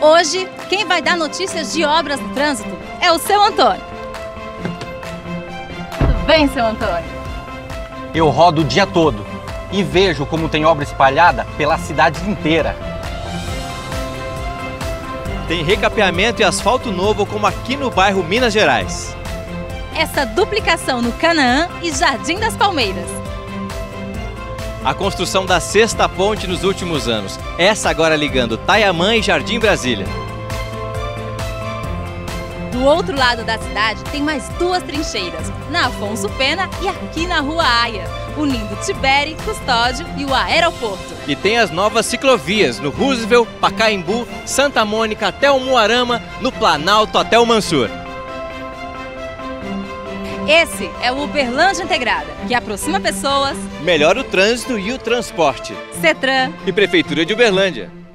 Hoje, quem vai dar notícias de obras no trânsito é o seu Antônio. Tudo bem, seu Antônio? Eu rodo o dia todo e vejo como tem obra espalhada pela cidade inteira. Tem recapeamento e asfalto novo como aqui no bairro Minas Gerais. Essa duplicação no Canaã e Jardim das Palmeiras. A construção da sexta ponte nos últimos anos. Essa agora ligando Taiamã e Jardim Brasília. Do outro lado da cidade tem mais duas trincheiras, na Afonso Pena e aqui na Rua Aia, unindo Tibere, Custódio e o aeroporto. E tem as novas ciclovias no Roosevelt, Pacaembu, Santa Mônica até o Moarama, no Planalto até o Mansur. Esse é o Uberlândia Integrada, que aproxima pessoas, melhora o trânsito e o transporte. CETRAN e Prefeitura de Uberlândia.